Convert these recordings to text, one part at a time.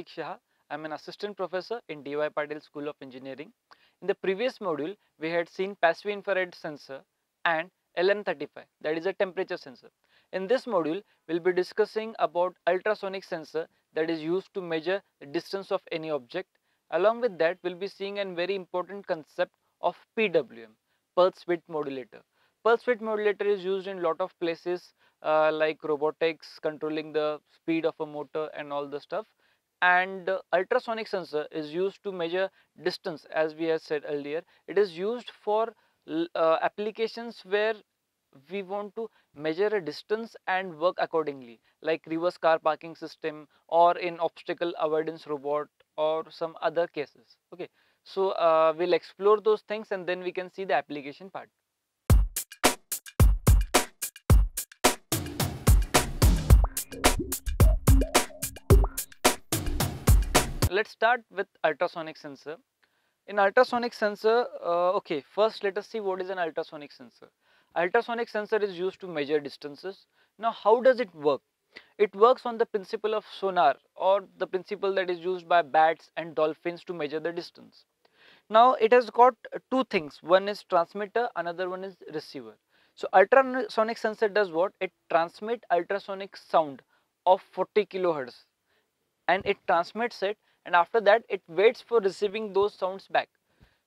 Pratik Shah. I'm an assistant professor in DY Patil School of Engineering. In the previous module, we had seen passive infrared sensor and LM35 that is a temperature sensor. In this module, we'll be discussing about ultrasonic sensor that is used to measure the distance of any object. Along with that, we'll be seeing a very important concept of PWM, pulse width modulator. Pulse width modulator is used in lot of places uh, like robotics, controlling the speed of a motor and all the stuff. And uh, ultrasonic sensor is used to measure distance as we have said earlier. It is used for uh, applications where we want to measure a distance and work accordingly like reverse car parking system or in obstacle avoidance robot or some other cases okay so uh, we'll explore those things and then we can see the application part let's start with ultrasonic sensor. In ultrasonic sensor uh, okay first let us see what is an ultrasonic sensor. Ultrasonic sensor is used to measure distances. Now how does it work? It works on the principle of sonar or the principle that is used by bats and dolphins to measure the distance. Now it has got two things. One is transmitter another one is receiver. So ultrasonic sensor does what? It transmits ultrasonic sound of 40 kilohertz and it transmits it and after that it waits for receiving those sounds back.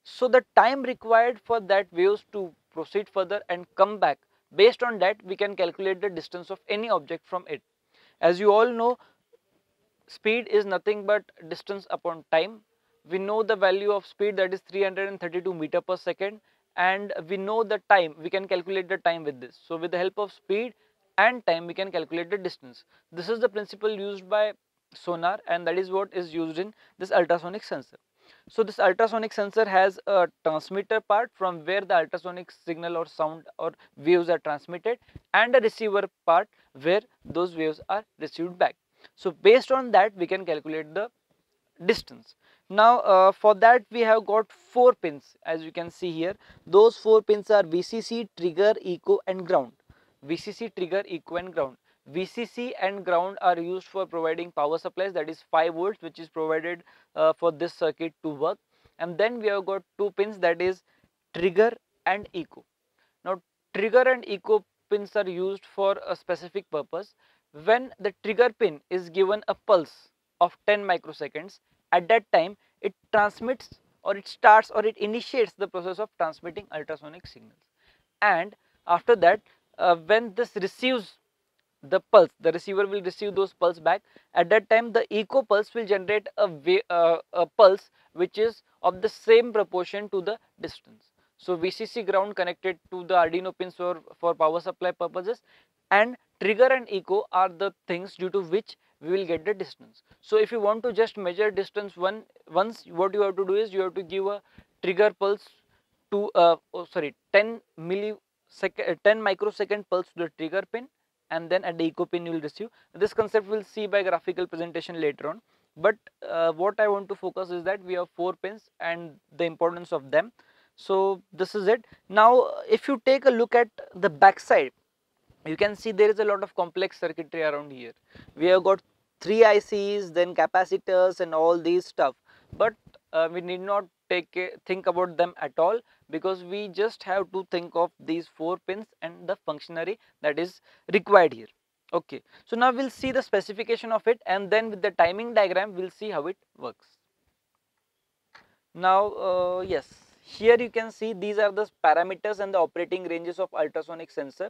So the time required for that waves to proceed further and come back based on that we can calculate the distance of any object from it. As you all know speed is nothing but distance upon time. We know the value of speed that is 332 meter per second and we know the time we can calculate the time with this. So with the help of speed and time we can calculate the distance. This is the principle used by sonar and that is what is used in this ultrasonic sensor. So this ultrasonic sensor has a transmitter part from where the ultrasonic signal or sound or waves are transmitted and a receiver part where those waves are received back. So based on that we can calculate the distance. Now uh, for that we have got 4 pins as you can see here. Those 4 pins are VCC, trigger, echo and ground. VCC, trigger, echo and ground. VCC and ground are used for providing power supplies that is 5 volts which is provided uh, for this circuit to work and then we have got two pins that is trigger and echo. Now trigger and echo pins are used for a specific purpose. When the trigger pin is given a pulse of 10 microseconds at that time it transmits or it starts or it initiates the process of transmitting ultrasonic signals and after that uh, when this receives the pulse the receiver will receive those pulse back. At that time the echo pulse will generate a, uh, a pulse which is of the same proportion to the distance. So vcc ground connected to the arduino pins for for power supply purposes and trigger and echo are the things due to which we will get the distance. So if you want to just measure distance one once what you have to do is you have to give a trigger pulse to uh, oh, sorry 10 millisecond 10 microsecond pulse to the trigger pin and then at the pin you will receive. This concept we'll see by graphical presentation later on. But uh, what I want to focus is that we have four pins and the importance of them. So this is it. Now if you take a look at the back side, you can see there is a lot of complex circuitry around here. We have got three ICs, then capacitors and all these stuff. But uh, we need not take a, think about them at all because we just have to think of these four pins and the functionary that is required here. Okay. So now we'll see the specification of it and then with the timing diagram we'll see how it works. Now uh, yes here you can see these are the parameters and the operating ranges of ultrasonic sensor.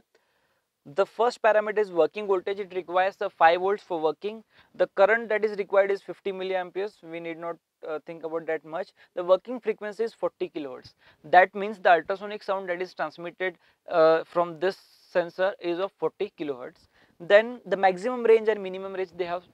The first parameter is working voltage. It requires the 5 volts for working. The current that is required is 50 milliamperes. We need not uh, think about that much. The working frequency is 40 kilohertz. That means the ultrasonic sound that is transmitted uh, from this sensor is of 40 kilohertz. Then the maximum range and minimum range they have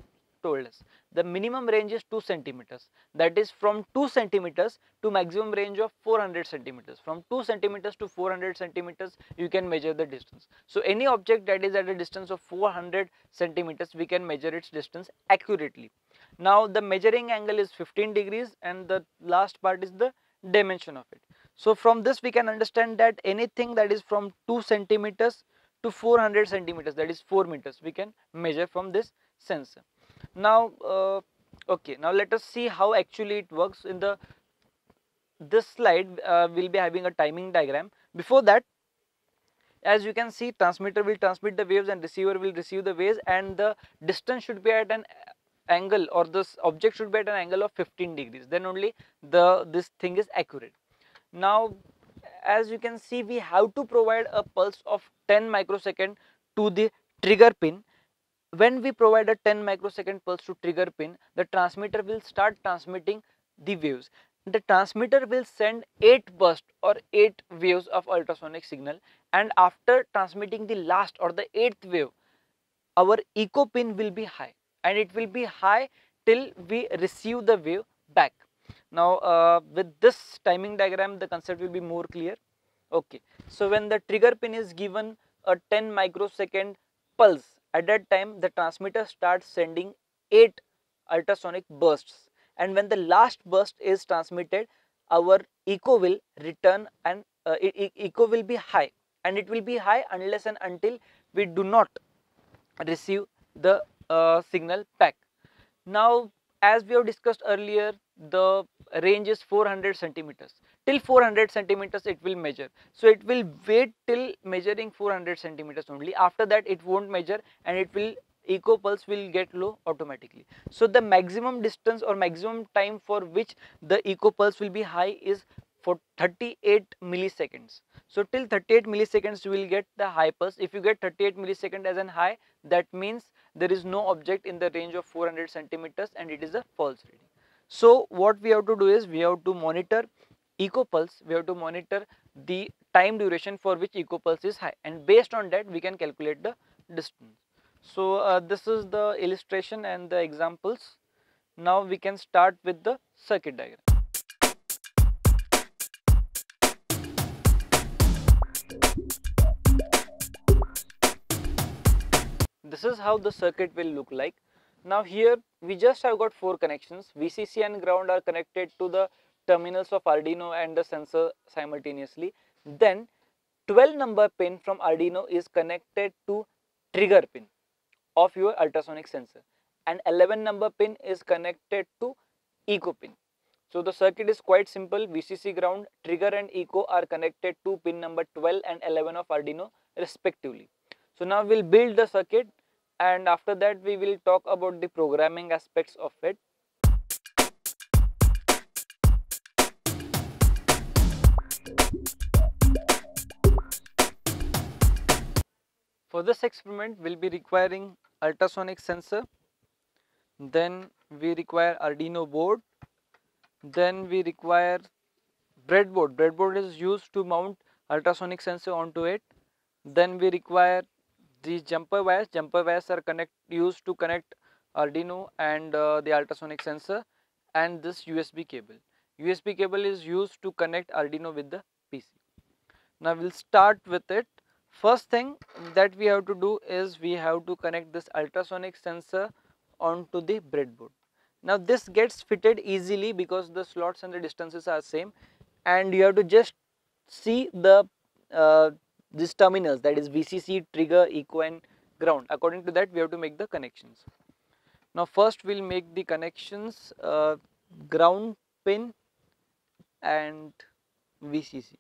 told us. The minimum range is 2 centimeters. That is from 2 centimeters to maximum range of 400 centimeters. From 2 centimeters to 400 centimeters, you can measure the distance. So any object that is at a distance of 400 centimeters, we can measure its distance accurately. Now the measuring angle is 15 degrees and the last part is the dimension of it. So from this we can understand that anything that is from 2 centimeters to 400 centimeters that is 4 meters we can measure from this sensor. Now uh, Okay, now let us see how actually it works in the this slide uh, will be having a timing diagram. Before that, as you can see transmitter will transmit the waves and receiver will receive the waves and the distance should be at an angle or this object should be at an angle of 15 degrees. Then only the this thing is accurate. Now as you can see we have to provide a pulse of 10 microsecond to the trigger pin. When we provide a 10 microsecond pulse to trigger pin the transmitter will start transmitting the waves. The transmitter will send 8 bursts or 8 waves of ultrasonic signal. And after transmitting the last or the 8th wave our echo pin will be high and it will be high till we receive the wave back. Now uh, with this timing diagram the concept will be more clear. Okay. So when the trigger pin is given a 10 microsecond pulse at that time the transmitter starts sending 8 ultrasonic bursts and when the last burst is transmitted our echo will return and uh, echo will be high and it will be high unless and until we do not receive the signal back. Now as we have discussed earlier the range is 400 centimeters till 400 centimeters it will measure so it will wait till measuring 400 centimeters only after that it won't measure and it will echo pulse will get low automatically. So the maximum distance or maximum time for which the echo pulse will be high is for 38 milliseconds. So till 38 milliseconds you will get the high pulse. If you get 38 milliseconds as an high that means there is no object in the range of 400 centimeters and it is a false reading. So what we have to do is we have to monitor echo pulse, we have to monitor the time duration for which echo pulse is high and based on that we can calculate the distance. So uh, this is the illustration and the examples. Now we can start with the circuit diagram. This is how the circuit will look like. Now here we just have got four connections. VCC and ground are connected to the terminals of Arduino and the sensor simultaneously. Then 12 number pin from Arduino is connected to trigger pin of your ultrasonic sensor and 11 number pin is connected to echo pin. So the circuit is quite simple VCC ground trigger and echo are connected to pin number 12 and 11 of Arduino respectively. So now we'll build the circuit and after that we will talk about the programming aspects of it. For this experiment we'll be requiring ultrasonic sensor, then we require Arduino board, then we require breadboard. Breadboard is used to mount ultrasonic sensor onto it. Then we require these jumper wires. Jumper wires are connect used to connect Arduino and uh, the ultrasonic sensor and this USB cable. USB cable is used to connect Arduino with the PC. Now we'll start with it. First thing that we have to do is we have to connect this ultrasonic sensor onto the breadboard. Now this gets fitted easily because the slots and the distances are same and you have to just see the uh, these terminals that is VCC, trigger, echo and ground. According to that we have to make the connections. Now first we will make the connections uh, ground pin and VCC.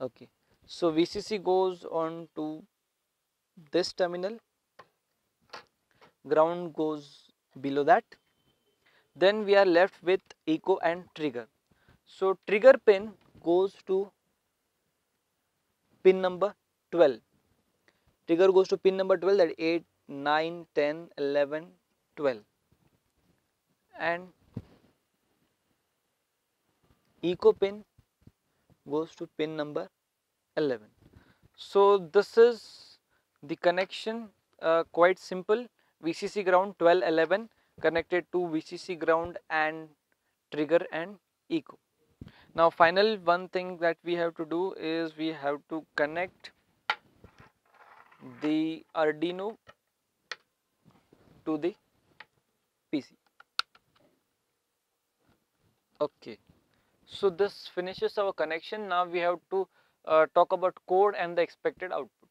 Okay. So VCC goes on to this terminal, ground goes below that. Then we are left with echo and trigger. So trigger pin goes to pin number 12. Trigger goes to pin number 12 that 8, 9, 10, 11, 12 and echo pin goes to pin number 11. So this is the connection uh, quite simple VCC ground 12 11 connected to VCC ground and trigger and echo. Now final one thing that we have to do is we have to connect the Arduino to the PC. Okay. So this finishes our connection. Now we have to uh, talk about code and the expected output.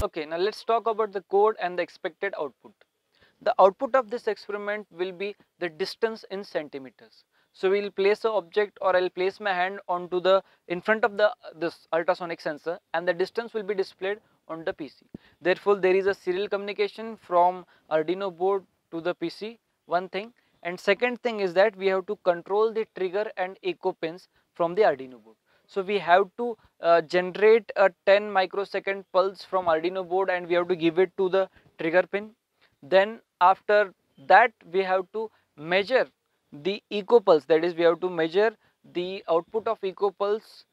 Okay, now let's talk about the code and the expected output. The output of this experiment will be the distance in centimeters. So we'll place a object or I'll place my hand onto the in front of the this ultrasonic sensor and the distance will be displayed on the PC. Therefore, there is a serial communication from Arduino board to the PC one thing and second thing is that we have to control the trigger and echo pins from the Arduino board. So we have to uh, generate a 10 microsecond pulse from Arduino board and we have to give it to the trigger pin. Then after that we have to measure the echo pulse. That is we have to measure the output of echo pulse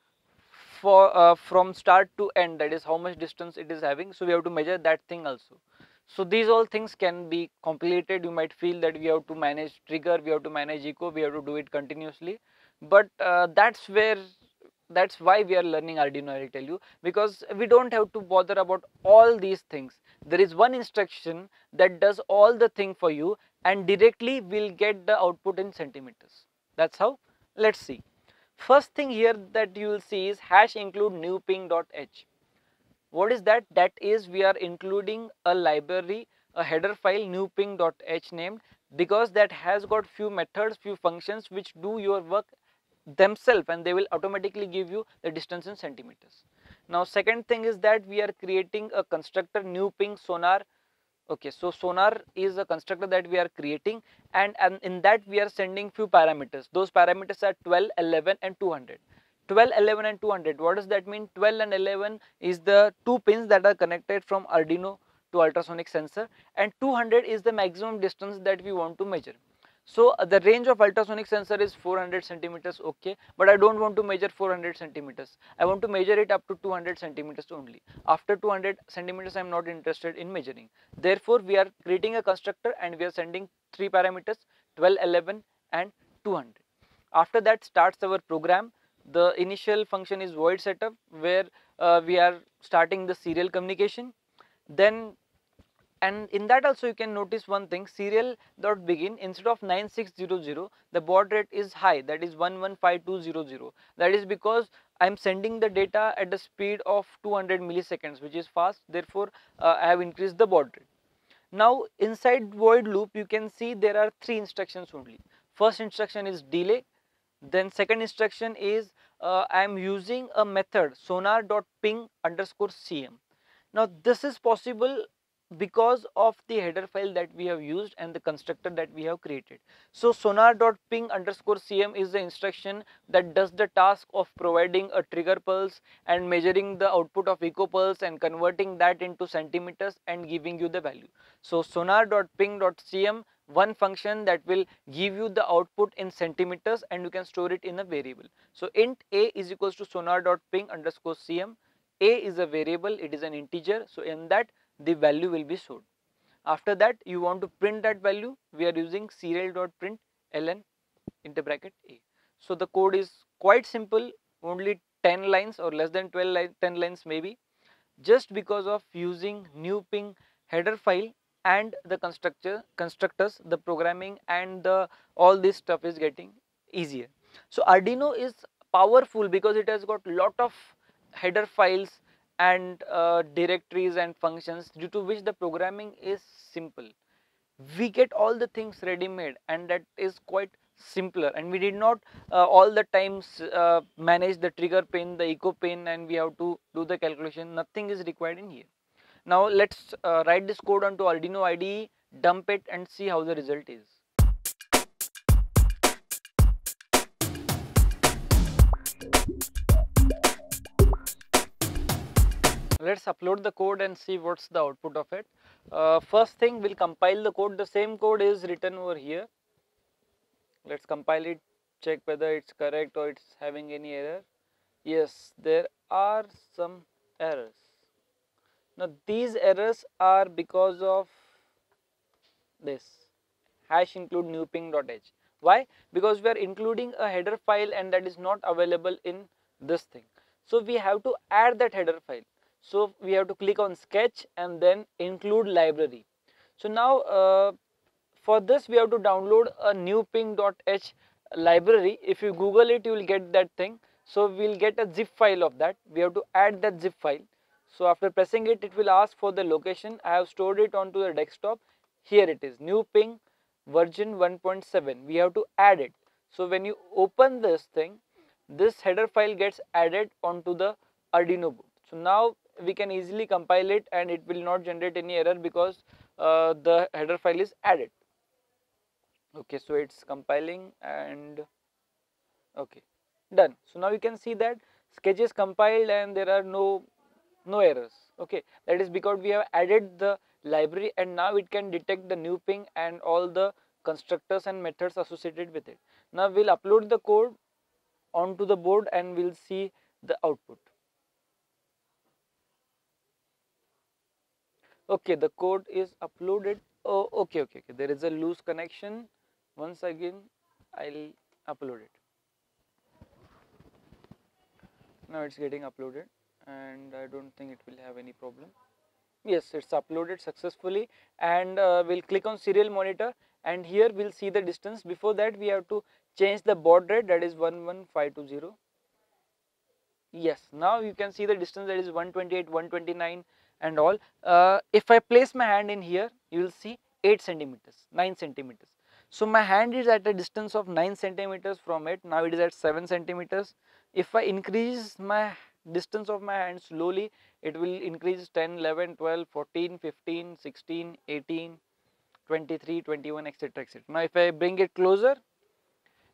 for uh, from start to end. That is how much distance it is having. So we have to measure that thing also. So these all things can be complicated you might feel that we have to manage trigger we have to manage echo we have to do it continuously. But uh, that's where that's why we are learning Arduino I will tell you because we don't have to bother about all these things. There is one instruction that does all the thing for you and directly we'll get the output in centimeters. That's how? Let's see. First thing here that you will see is hash include NewPing.h what is that? That is we are including a library a header file NewPing.h named because that has got few methods few functions which do your work themselves and they will automatically give you the distance in centimeters. Now second thing is that we are creating a constructor NewPing sonar. Okay so sonar is a constructor that we are creating and, and in that we are sending few parameters. Those parameters are 12 11 and 200 12 11 and 200 what does that mean? 12 and 11 is the two pins that are connected from arduino to ultrasonic sensor and 200 is the maximum distance that we want to measure so uh, the range of ultrasonic sensor is 400 centimeters okay but I don't want to measure 400 centimeters. I want to measure it up to 200 centimeters only. After 200 centimeters I am not interested in measuring. Therefore we are creating a constructor and we are sending three parameters 12 11 and 200 after that starts our program. The initial function is void setup where uh, we are starting the serial communication. Then and in that also you can notice one thing serial dot begin instead of 9600 the baud rate is high that is 115200 that is because I am sending the data at the speed of 200 milliseconds which is fast therefore uh, I have increased the baud rate. Now inside void loop you can see there are three instructions only. First instruction is delay then second instruction is uh, I am using a method sonar dot ping underscore cm. Now this is possible because of the header file that we have used and the constructor that we have created. So sonar.ping underscore cm is the instruction that does the task of providing a trigger pulse and measuring the output of echo pulse and converting that into centimeters and giving you the value. So sonar.ping.cm one function that will give you the output in centimeters and you can store it in a variable. So int a is equals to sonar.ping underscore cm. a is a variable, it is an integer. So in that the value will be stored. After that you want to print that value we are using serial.print ln into bracket a. So the code is quite simple only 10 lines or less than 12 lines 10 lines maybe just because of using NewPing header file and the constructor constructors the programming and the all this stuff is getting easier. So Arduino is powerful because it has got lot of header files and uh, directories and functions due to which the programming is simple. We get all the things ready made and that is quite simpler and we did not uh, all the times uh, manage the trigger pin, the echo pin and we have to do the calculation, nothing is required in here. Now let's uh, write this code onto Arduino IDE, dump it and see how the result is. Let's upload the code and see what's the output of it. Uh, first thing we'll compile the code, the same code is written over here. Let's compile it, check whether it's correct or it's having any error. Yes, there are some errors. Now these errors are because of this hash include NewPing.h. Why? Because we are including a header file and that is not available in this thing. So we have to add that header file. So we have to click on sketch and then include library. So now uh, for this we have to download a NewPing.h library. If you Google it, you will get that thing. So we'll get a zip file of that. We have to add that zip file. So after pressing it, it will ask for the location. I have stored it onto the desktop. Here it is, NewPing version 1.7. We have to add it. So when you open this thing, this header file gets added onto the Arduino board. So now we can easily compile it and it will not generate any error because uh, the header file is added. Okay, so it's compiling and okay, done. So now you can see that sketch is compiled and there are no no errors. Okay, that is because we have added the library and now it can detect the NewPing and all the constructors and methods associated with it. Now we'll upload the code onto the board and we'll see the output. Okay, the code is uploaded. Oh, okay, okay, okay. There is a loose connection. Once again, I'll upload it. Now it's getting uploaded and I don't think it will have any problem. Yes, it's uploaded successfully and uh, we'll click on serial monitor and here we'll see the distance. Before that, we have to change the baud rate that is 11520. Yes, now you can see the distance that is 128, 129 and all. Uh, if I place my hand in here, you will see 8 centimeters, 9 centimeters. So my hand is at a distance of 9 centimeters from it. Now it is at 7 centimeters. If I increase my distance of my hand slowly, it will increase 10, 11, 12, 14, 15, 16, 18, 23, 21, etc. etc. Now if I bring it closer,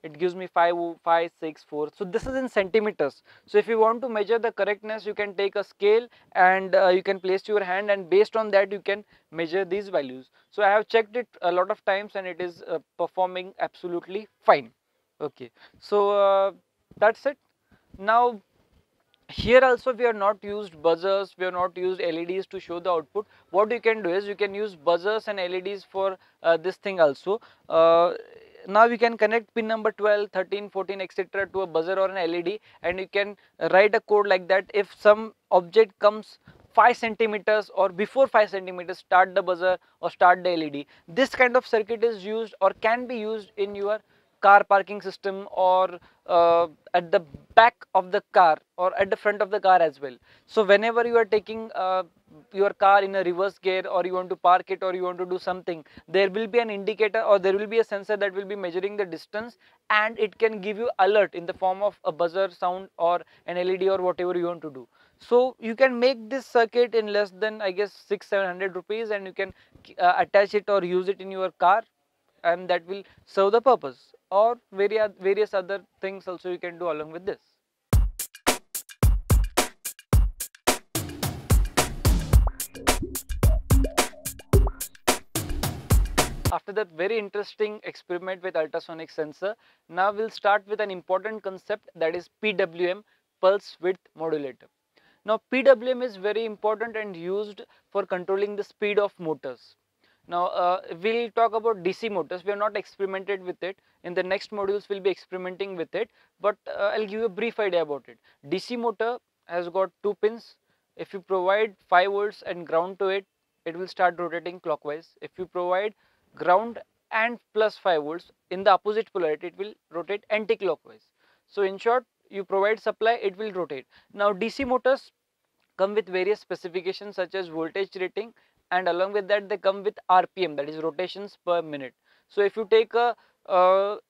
it gives me 5, 5, 6, 4. So this is in centimeters. So if you want to measure the correctness, you can take a scale and uh, you can place your hand and based on that you can measure these values. So I have checked it a lot of times and it is uh, performing absolutely fine. Okay. So uh, that's it. Now here also we are not used buzzers, we are not used LEDs to show the output. What you can do is you can use buzzers and LEDs for uh, this thing also. Now you can connect pin number 12, 13, 14 etc to a buzzer or an LED and you can write a code like that if some object comes 5 centimeters or before 5 centimeters start the buzzer or start the LED. This kind of circuit is used or can be used in your car parking system or uh, at the back of the car or at the front of the car as well. So whenever you are taking uh, your car in a reverse gear or you want to park it or you want to do something, there will be an indicator or there will be a sensor that will be measuring the distance and it can give you alert in the form of a buzzer sound or an LED or whatever you want to do. So you can make this circuit in less than I guess 6 700 rupees and you can uh, attach it or use it in your car and that will serve the purpose or various, other things also you can do along with this. After that very interesting experiment with ultrasonic sensor, now we'll start with an important concept that is PWM, pulse width modulator. Now PWM is very important and used for controlling the speed of motors. Now uh, we'll talk about DC motors. We are not experimented with it. In the next modules, we'll be experimenting with it. But uh, I'll give you a brief idea about it. DC motor has got two pins. If you provide 5 volts and ground to it, it will start rotating clockwise. If you provide ground and plus 5 volts in the opposite polarity, it will rotate anti-clockwise. So in short, you provide supply, it will rotate. Now DC motors come with various specifications such as voltage rating and along with that they come with RPM that is rotations per minute. So if you take a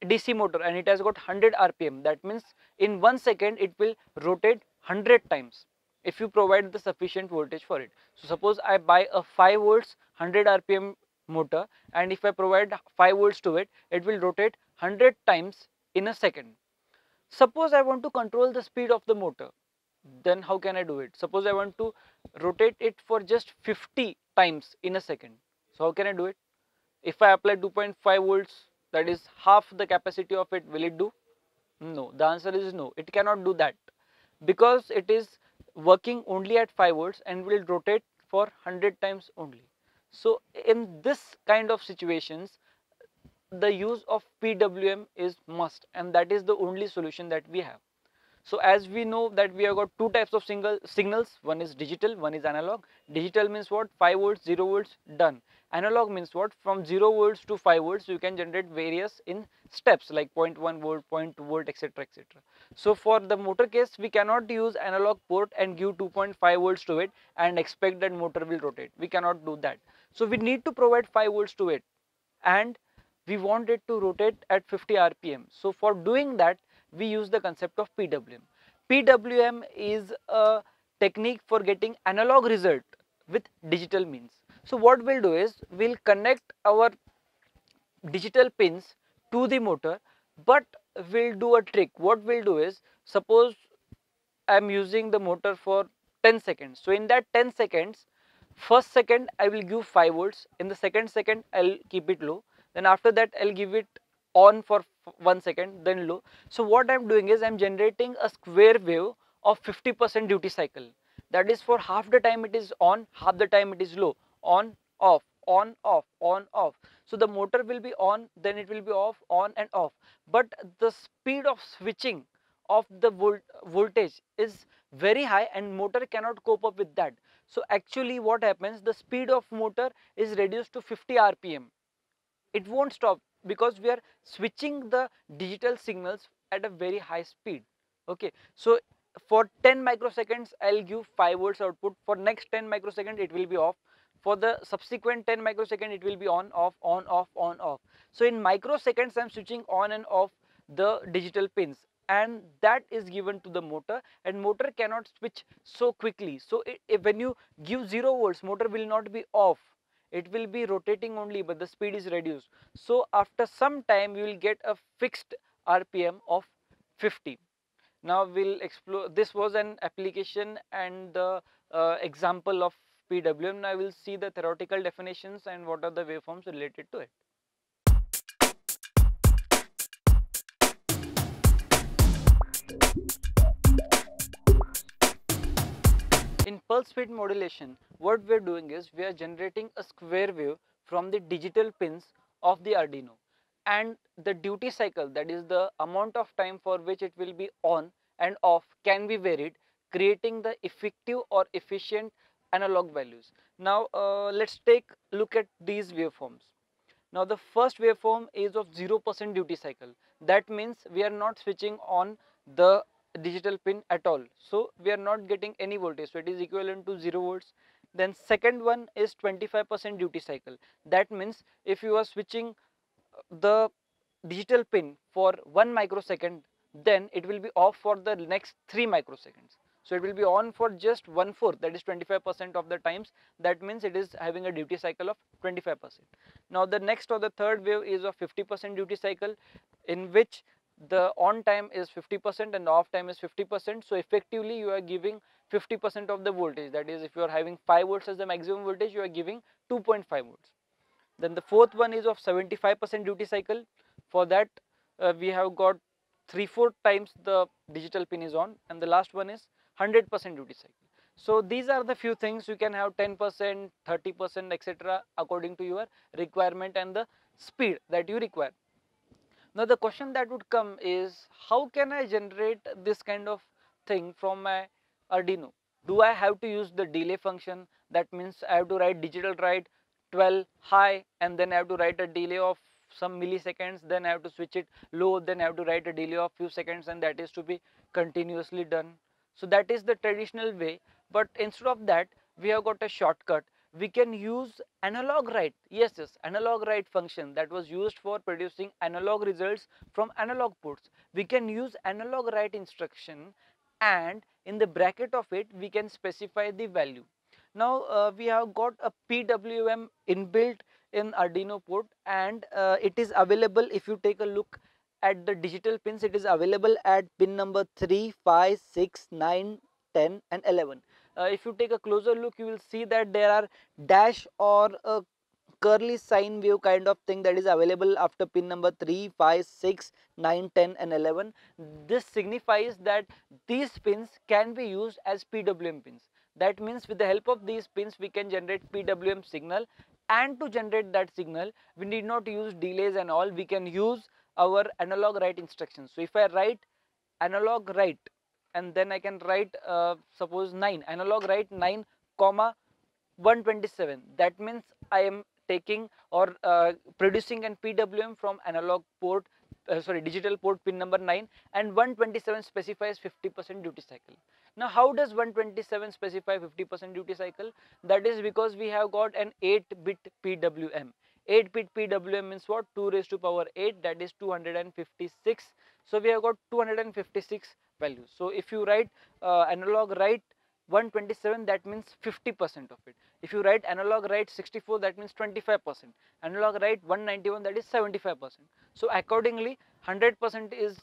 DC motor and it has got 100 RPM that means in 1 second it will rotate 100 times if you provide the sufficient voltage for it. So suppose I buy a 5 volts 100 RPM motor and if I provide 5 volts to it, it will rotate 100 times in a second. Suppose I want to control the speed of the motor, then how can I do it? Suppose I want to rotate it for just 50 times in a second. So how can I do it? If I apply 2.5 volts, that is half the capacity of it, will it do? No, the answer is no, it cannot do that because it is working only at 5 volts and will rotate for 100 times only. So in this kind of situations, the use of PWM is must and that is the only solution that we have. So as we know that we have got two types of single signals, one is digital, one is analog. Digital means what? 5 volts, 0 volts, done. Analog means what? From 0 volts to 5 volts, you can generate various in steps like 0.1 volt, 0.2 volt, etc. etc. So for the motor case, we cannot use analog port and give 2.5 volts to it and expect that motor will rotate. We cannot do that. So we need to provide 5 volts to it and we want it to rotate at 50 rpm. So for doing that, we use the concept of PWM. PWM is a technique for getting analog result with digital means. So what we'll do is we'll connect our digital pins to the motor but we'll do a trick. What we'll do is suppose I'm using the motor for 10 seconds. So in that 10 seconds first second I will give 5 volts in the second second I'll keep it low then after that I'll give it on for one second then low. So what I'm doing is I'm generating a square wave of 50% duty cycle. That is for half the time it is on half the time it is low. On off on off on off. So the motor will be on then it will be off on and off. But the speed of switching of the volt voltage is very high and motor cannot cope up with that. So actually what happens the speed of motor is reduced to 50 rpm it won't stop because we are switching the digital signals at a very high speed okay? So for 10 microseconds i'll give 5 volts output. For next 10 microseconds it will be off. For the subsequent 10 microsecond it will be on off on off on off. So in microseconds i'm switching on and off the digital pins and that is given to the motor and motor cannot switch so quickly. So it, when you give 0 volts motor will not be off it will be rotating only but the speed is reduced. So after some time you will get a fixed RPM of 50. Now we'll explore this was an application and the uh, example of PWM. Now we'll see the theoretical definitions and what are the waveforms related to it. In pulse width modulation, what we are doing is we are generating a square wave from the digital pins of the Arduino and the duty cycle that is the amount of time for which it will be on and off can be varied creating the effective or efficient analog values. Now uh, let's take look at these waveforms. Now the first waveform is of 0% duty cycle that means we are not switching on the digital pin at all. So we are not getting any voltage. So it is equivalent to 0 volts. Then second one is 25% duty cycle. That means if you are switching uh, the digital pin for 1 microsecond then it will be off for the next 3 microseconds. So it will be on for just one fourth that is 25% of the times that means it is having a duty cycle of 25%. Now the next or the third wave is of 50% duty cycle in which the on time is 50% and the off time is 50%. So effectively you are giving 50% of the voltage that is if you are having 5 volts as the maximum voltage you are giving 2.5 volts. Then the fourth one is of 75% duty cycle. For that uh, we have got 3 4 times the digital pin is on and the last one is 100% duty cycle. So these are the few things you can have 10%, 30% etc according to your requirement and the speed that you require. Now the question that would come is how can I generate this kind of thing from my Arduino? Do I have to use the delay function? That means I have to write digital write 12 high and then I have to write a delay of some milliseconds then I have to switch it low then I have to write a delay of few seconds and that is to be continuously done. So that is the traditional way but instead of that we have got a shortcut we can use analog write yes yes analog write function that was used for producing analog results from analog ports we can use analog write instruction and in the bracket of it we can specify the value. Now uh, we have got a PWM inbuilt in Arduino port and uh, it is available if you take a look at the digital pins it is available at pin number 3 5 6 9 10 and 11 uh, if you take a closer look you will see that there are dash or a curly sine wave kind of thing that is available after pin number 3 5 6 9 10 and 11 this signifies that these pins can be used as pwm pins. That means with the help of these pins we can generate pwm signal. And to generate that signal we need not use delays and all. We can use our analog write instructions. So if i write analog write and then I can write uh, suppose 9 analog write 9 comma 127 that means I am taking or uh, producing an PWM from analog port uh, sorry digital port pin number 9 and 127 specifies 50% duty cycle. Now how does 127 specify 50% duty cycle? That is because we have got an 8 bit PWM. 8 bit PWM means what? 2 raised to power 8 that is 256. So we have got 256 values. So if you write uh, analog write 127 that means 50% of it. If you write analog write 64 that means 25%. Analog write 191 that is 75%. So accordingly 100% is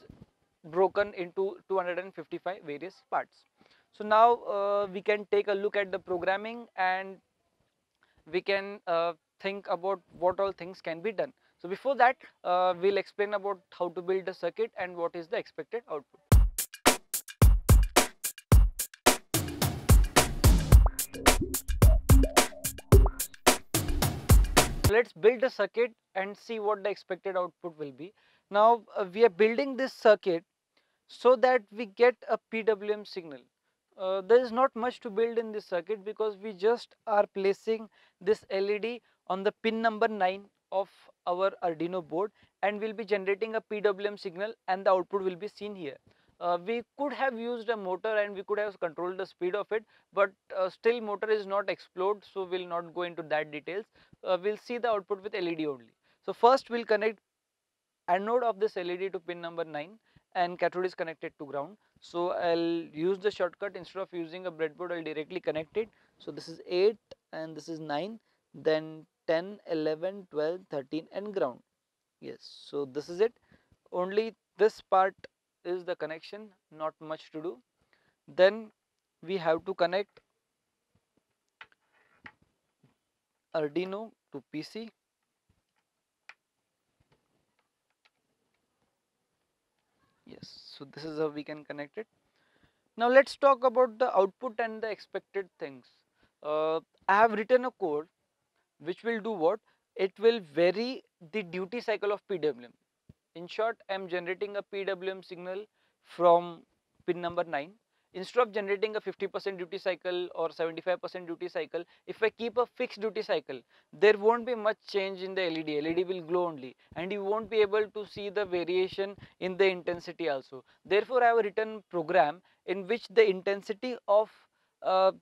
broken into 255 various parts. So now uh, we can take a look at the programming and we can uh, think about what all things can be done. So before that uh, we'll explain about how to build a circuit and what is the expected output. Let's build a circuit and see what the expected output will be. Now uh, we are building this circuit so that we get a PWM signal. Uh, there is not much to build in this circuit because we just are placing this LED on the pin number 9 of our Arduino board and we'll be generating a PWM signal and the output will be seen here. Uh, we could have used a motor and we could have controlled the speed of it but uh, still motor is not explode so we'll not go into that details. Uh, we'll see the output with LED only. So first we'll connect anode of this LED to pin number 9 and cathode is connected to ground. So I'll use the shortcut instead of using a breadboard I'll directly connect it. So this is 8 and this is 9 then 10 11 12 13 and ground. Yes so this is it. Only this part is the connection not much to do. Then we have to connect Arduino to PC yes so this is how we can connect it. Now let's talk about the output and the expected things. Uh, I have written a code which will do what? It will vary the duty cycle of PWM in short, I am generating a PWM signal from pin number 9. Instead of generating a 50% duty cycle or 75% duty cycle, if I keep a fixed duty cycle, there won't be much change in the LED. LED will glow only and you won't be able to see the variation in the intensity also. Therefore, I have written program in which the intensity of uh,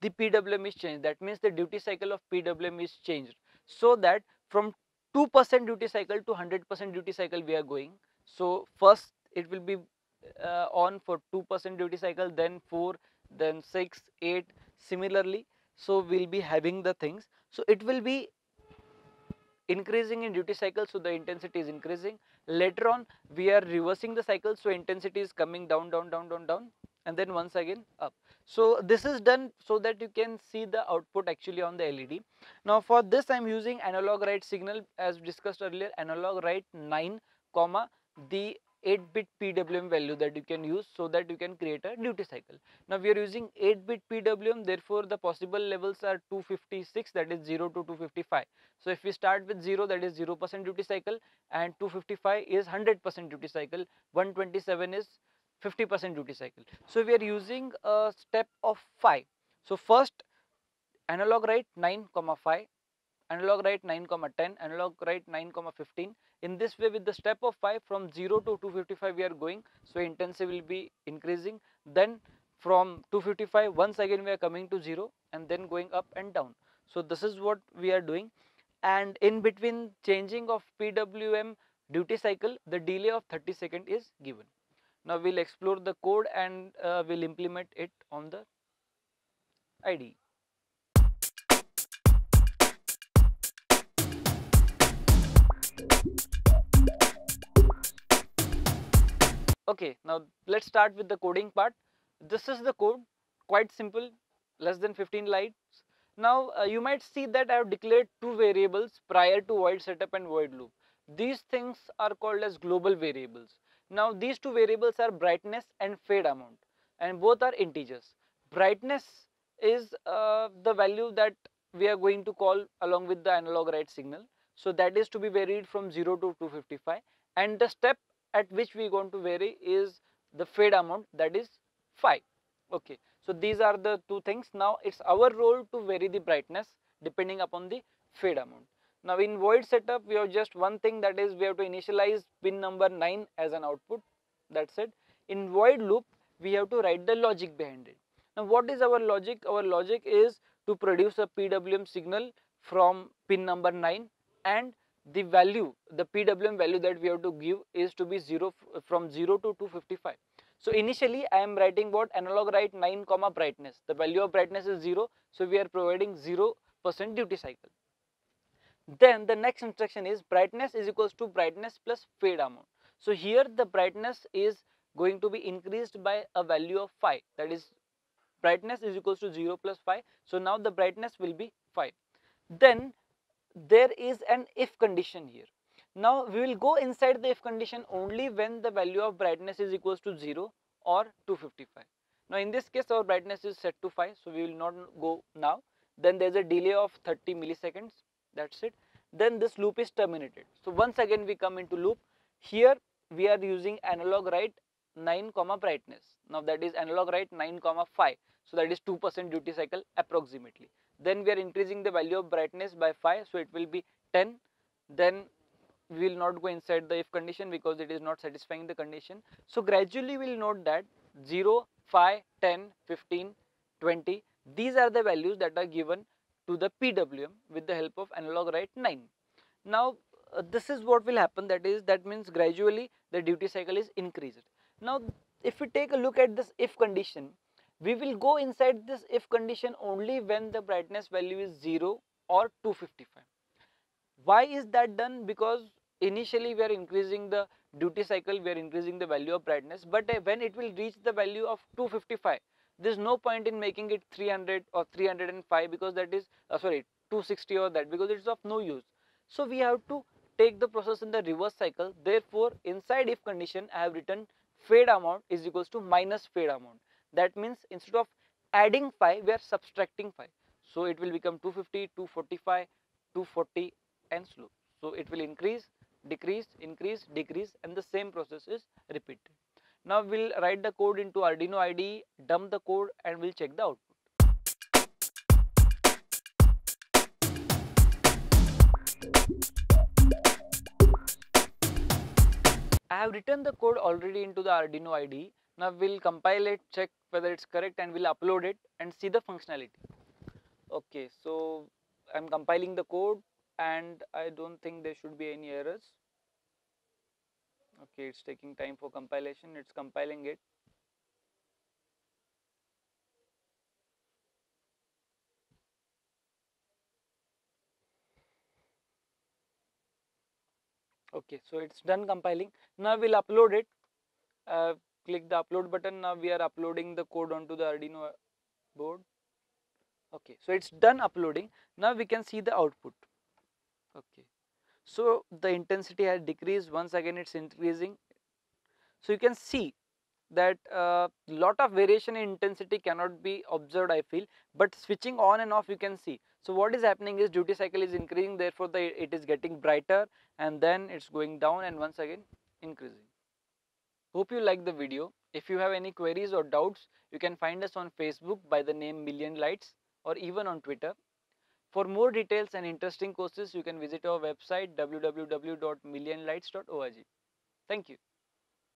the PWM is changed. That means the duty cycle of PWM is changed so that from 2% duty cycle to 100% duty cycle we are going. So first it will be uh, on for 2% duty cycle then 4 then 6 8 similarly. So we'll be having the things. So it will be increasing in duty cycle so the intensity is increasing. Later on we are reversing the cycle so intensity is coming down down down down down and then once again up so this is done so that you can see the output actually on the LED. Now for this I am using analog write signal as discussed earlier analog write 9 comma the 8 bit PWM value that you can use so that you can create a duty cycle. Now we are using 8 bit PWM therefore the possible levels are 256 that is 0 to 255. So if we start with 0 that is 0% duty cycle and 255 is 100% duty cycle 127 is 50% duty cycle. So we are using a step of 5. So first analog write 9 comma 5, analog write 9 comma 10, analog write 9 comma 15. In this way with the step of 5 from 0 to 255 we are going. So intensity will be increasing. Then from 255 once again we are coming to 0 and then going up and down. So this is what we are doing and in between changing of PWM duty cycle the delay of 30 second is given. Now we'll explore the code and uh, we'll implement it on the IDE. Okay, now let's start with the coding part. This is the code, quite simple, less than 15 lines. Now uh, you might see that I have declared two variables prior to void setup and void loop. These things are called as global variables. Now these two variables are brightness and fade amount and both are integers. Brightness is uh, the value that we are going to call along with the analog write signal. So that is to be varied from 0 to 255 and the step at which we are going to vary is the fade amount that is 5 okay so these are the two things now it's our role to vary the brightness depending upon the fade amount now in void setup we have just one thing that is we have to initialize pin number 9 as an output that's it in void loop we have to write the logic behind it now what is our logic our logic is to produce a PWM signal from pin number 9 and the value the PWM value that we have to give is to be 0 from 0 to 255 so initially I am writing what analog write 9 comma brightness. The value of brightness is 0. So we are providing 0 percent duty cycle. Then the next instruction is brightness is equals to brightness plus fade amount. So here the brightness is going to be increased by a value of 5 that is brightness is equals to 0 plus 5. So now the brightness will be 5. Then there is an if condition here. Now we will go inside the if condition only when the value of brightness is equals to 0 or 255. Now in this case our brightness is set to 5 so we will not go now. Then there is a delay of 30 milliseconds that's it. Then this loop is terminated. So once again we come into loop. Here we are using analog write 9 comma brightness. Now that is analog write 9 comma 5. So that is 2% duty cycle approximately. Then we are increasing the value of brightness by 5 so it will be 10. Then we will not go inside the if condition because it is not satisfying the condition. So gradually we will note that 0, 5, 10, 15, 20 these are the values that are given to the PWM with the help of analog write 9. Now uh, this is what will happen that is that means gradually the duty cycle is increased. Now if we take a look at this if condition we will go inside this if condition only when the brightness value is 0 or 255. Why is that done? Because initially we are increasing the duty cycle, we are increasing the value of brightness, but uh, when it will reach the value of 255, there is no point in making it 300 or 305 because that is, uh, sorry, 260 or that because it is of no use. So we have to take the process in the reverse cycle. Therefore, inside if condition, I have written fade amount is equals to minus fade amount. That means instead of adding 5, we are subtracting 5. So it will become 250, 245, 240 and slow. So it will increase, decrease, increase, decrease and the same process is repeated. Now we'll write the code into Arduino IDE, dump the code and we'll check the output. I have written the code already into the Arduino IDE. Now we'll compile it, check whether it's correct and we'll upload it and see the functionality. Okay, so I'm compiling the code and I don't think there should be any errors okay it's taking time for compilation. It's compiling it. Okay so it's done compiling. Now we'll upload it. Uh, click the upload button. Now we are uploading the code onto the arduino board. Okay so it's done uploading. Now we can see the output. Okay so the intensity has decreased once again it's increasing. So you can see that a uh, lot of variation in intensity cannot be observed i feel. But switching on and off you can see. So what is happening is duty cycle is increasing therefore the it is getting brighter and then it's going down and once again increasing. Hope you like the video. If you have any queries or doubts you can find us on facebook by the name Millionlights or even on twitter for more details and interesting courses, you can visit our website www.millionlights.org. Thank you.